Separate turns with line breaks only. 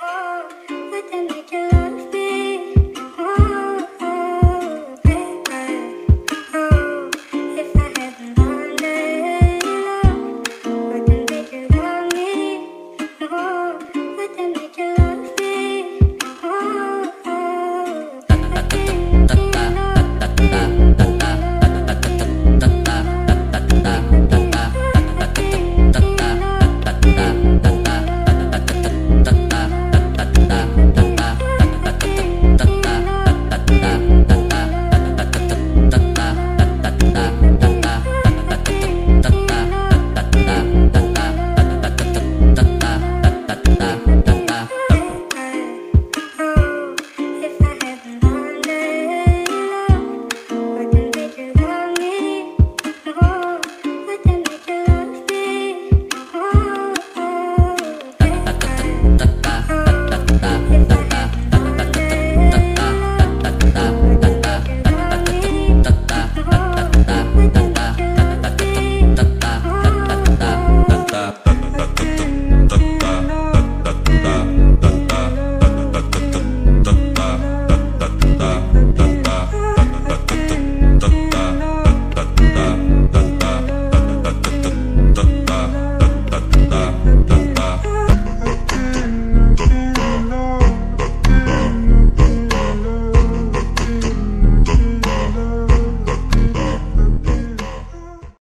heart, but then I can